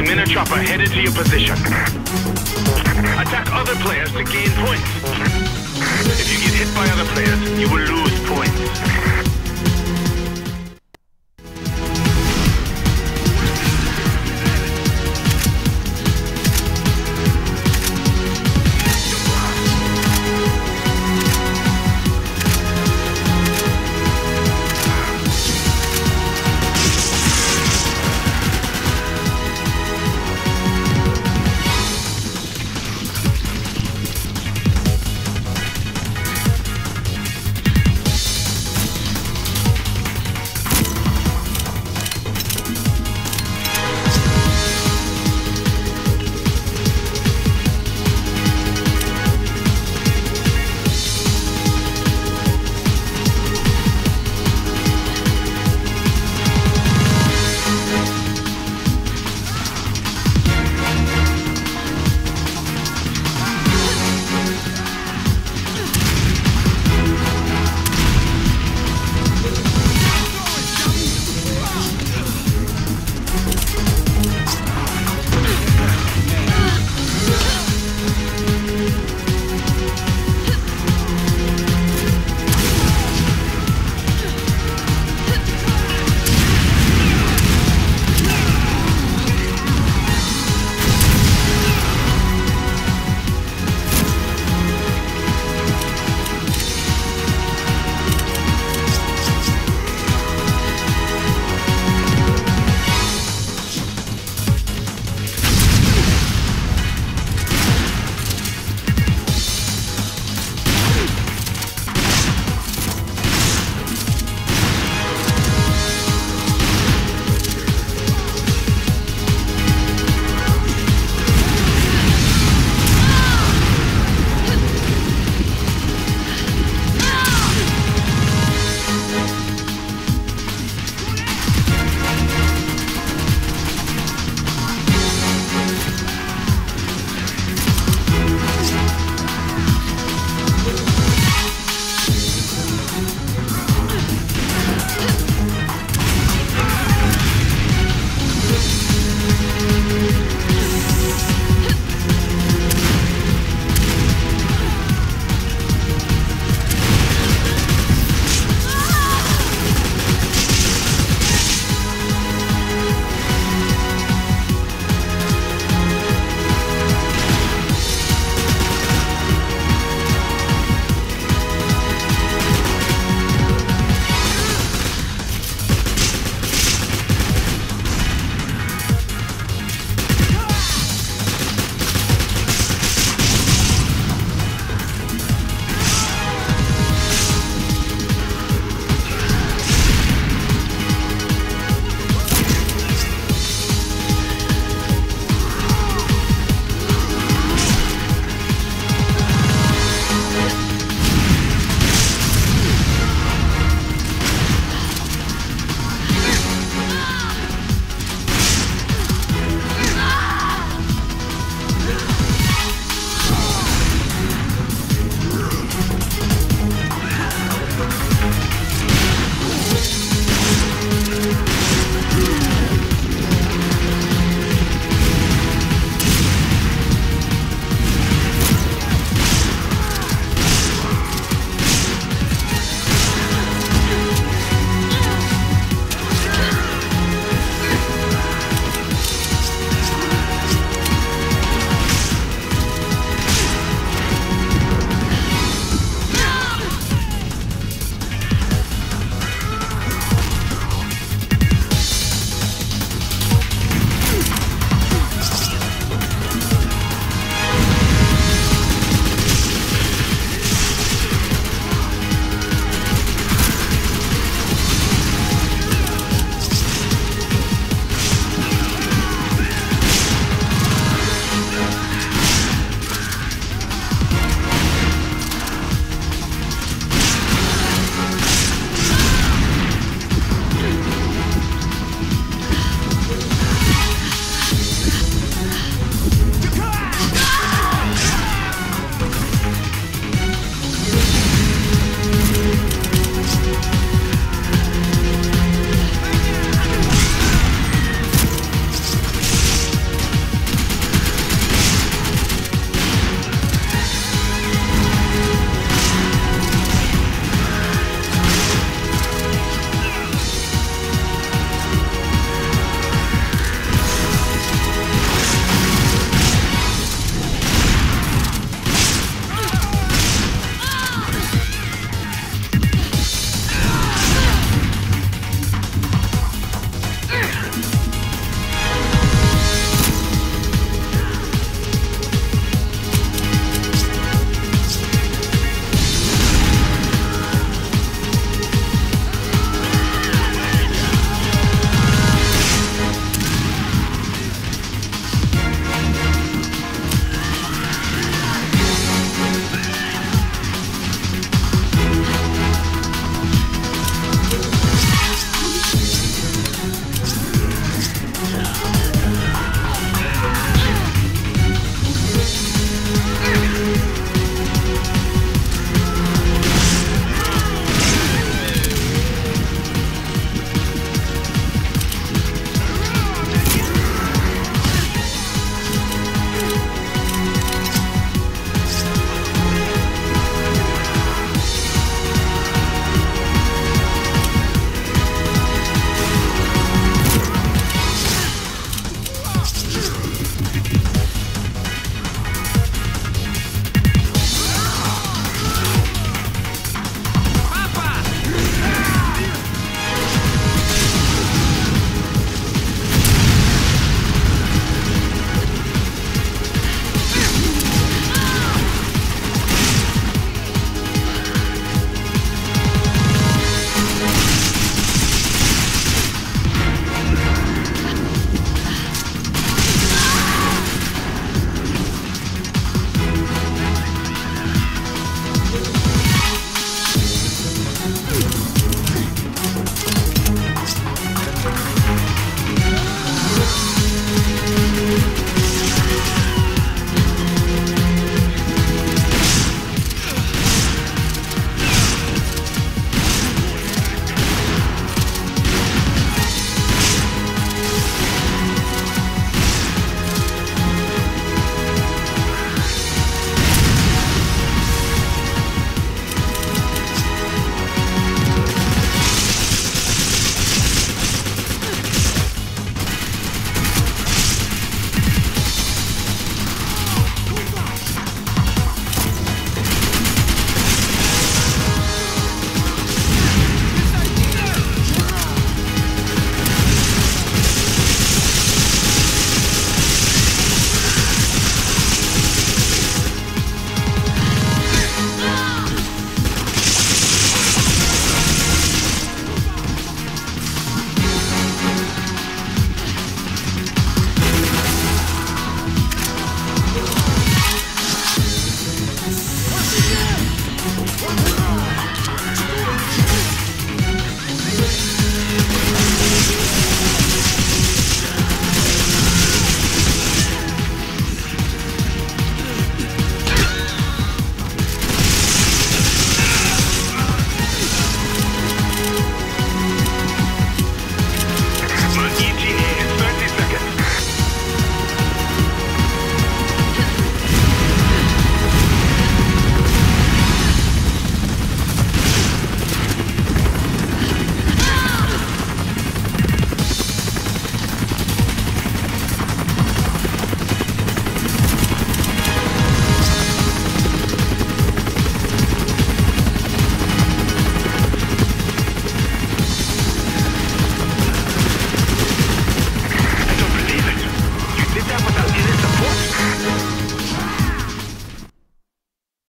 Hymena chopper headed to your position. Attack other players to gain points. If you get hit by other players, you will lose points.